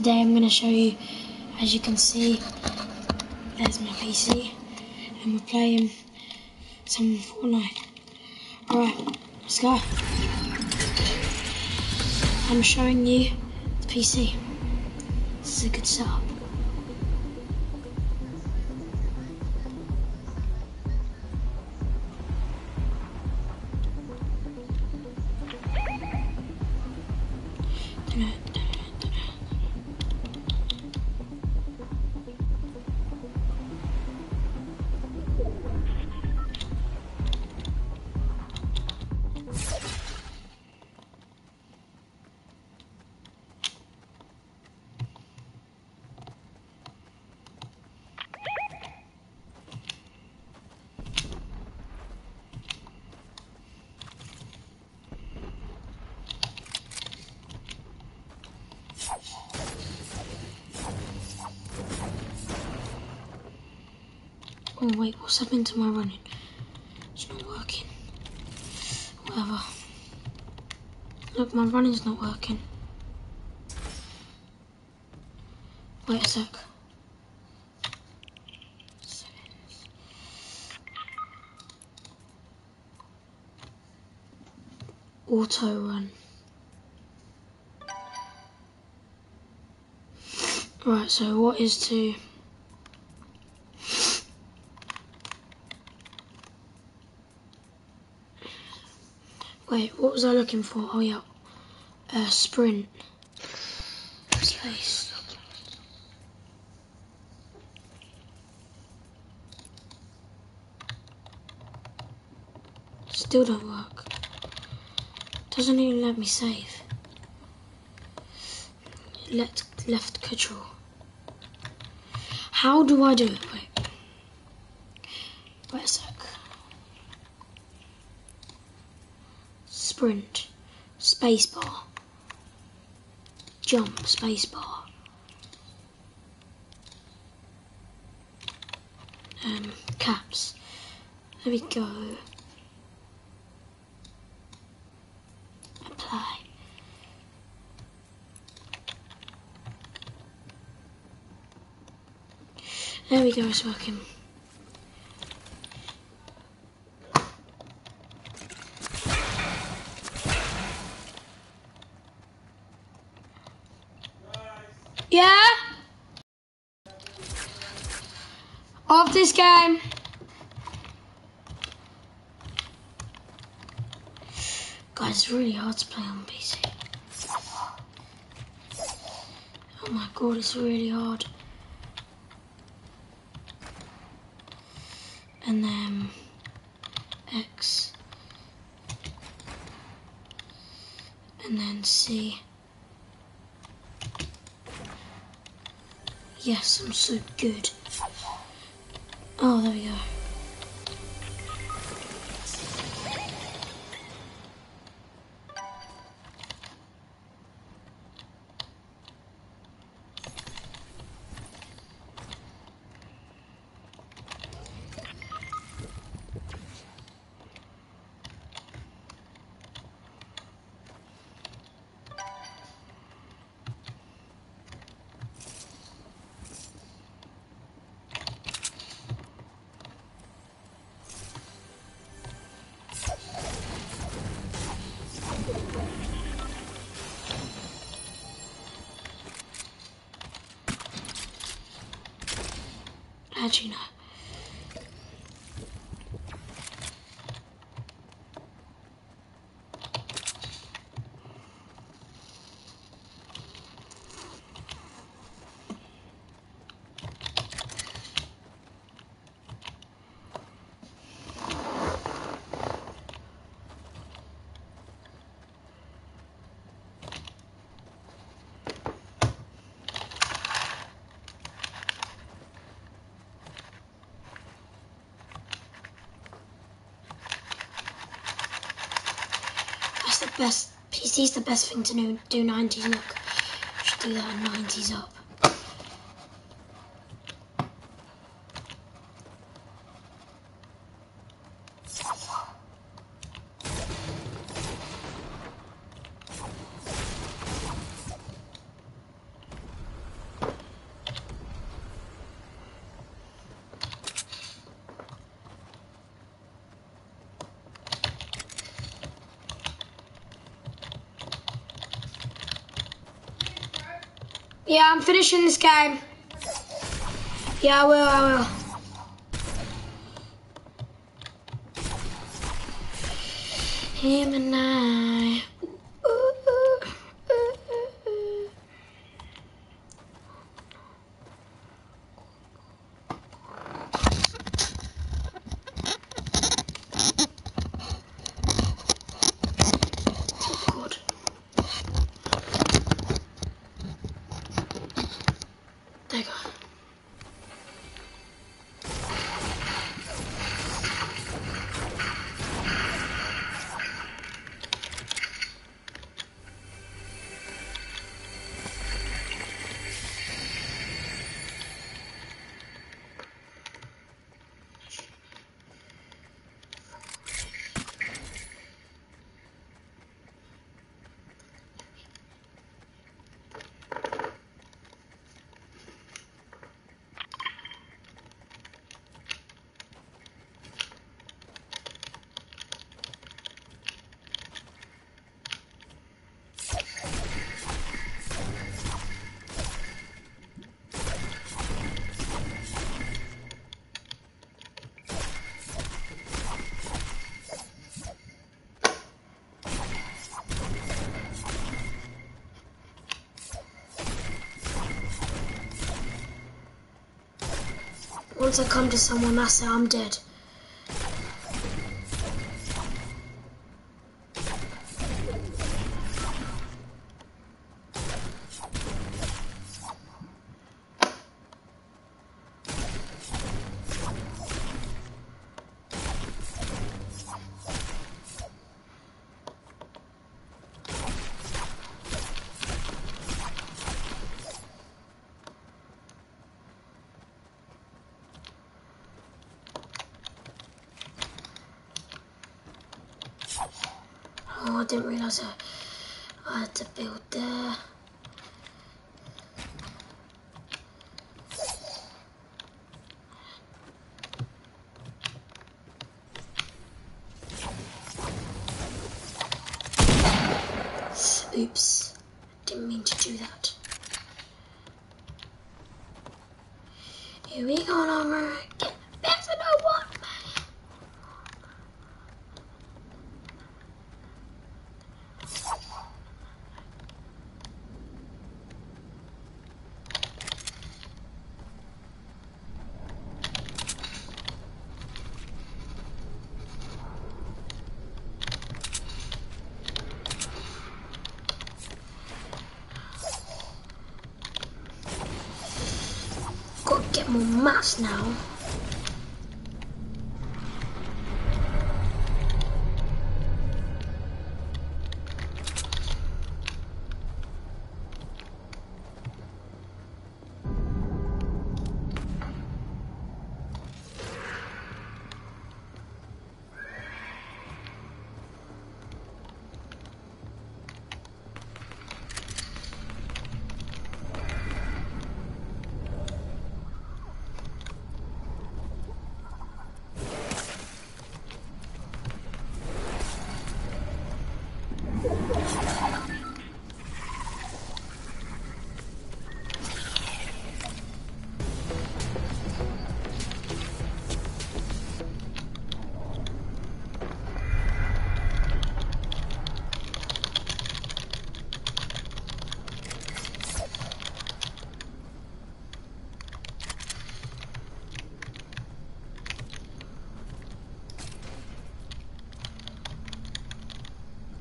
Today I'm going to show you, as you can see, there's my PC, and we're playing some Fortnite. Alright, let's go. I'm showing you the PC. This is a good setup. Oh wait, what's happened to my running? It's not working. Whatever. Look, my running's not working. Wait a sec. Auto run. Right, so what is to Wait, what was I looking for? Oh yeah, uh, sprint. Still don't work. Doesn't even let me save. Let left control. How do I do it? Wait. Wait a sec. Sprint. Spacebar. Jump. Spacebar. Um, caps. There we go. Apply. There we go, it's working. Yeah? Off this game. Guys, it's really hard to play on PC. Oh my god, it's really hard. And then X. And then C. Yes, I'm so good. Oh, there we go. Actually, best. PC's the best thing to do. Do 90s look. Should do that 90s up. Yeah, I'm finishing this game. Yeah, I will, I will. Him and I. Once I come to someone, I say I'm dead. Oh, I didn't realise I, I had to build there. Oops, didn't mean to do that. Here we go, over. Get back to no one. Gotta get more mats now.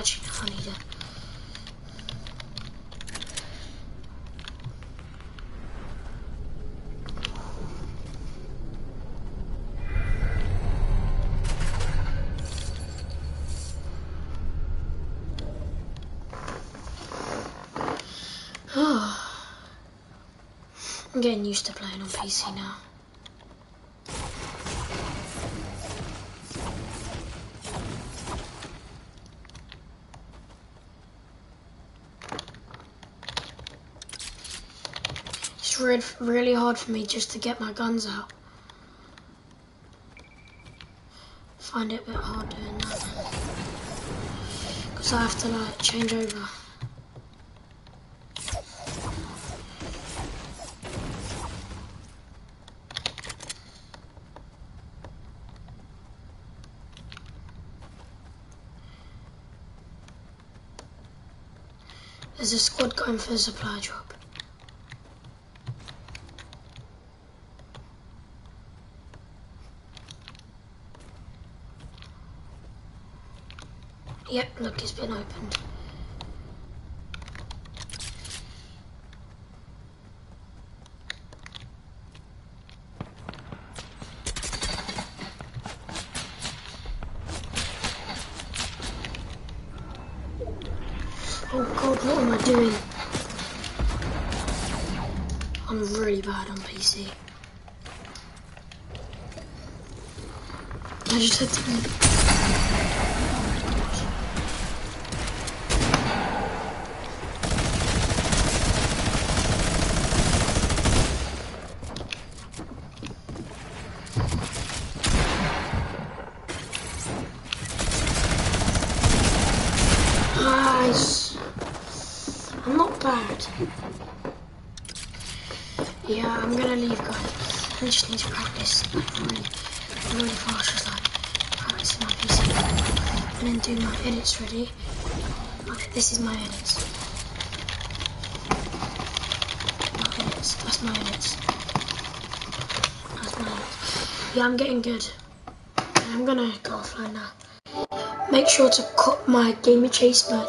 I'm getting used to playing on PC now. really hard for me just to get my guns out. Find it a bit hard doing that. Because I have to like change over. There's a squad going for a supply drop. Yep, look, it's been opened. Oh god, what am I doing? I'm really bad on PC. I just had to... Nice. I'm not bad. Yeah, I'm gonna leave, guys. I just need to practice really fast, just like practicing my PC, and then do my edits ready. Okay, this is my edits. My edits. That's my edits. That's my edits. Yeah, I'm getting good. I'm gonna go offline now. Make sure to cut my Gamer Chase merch.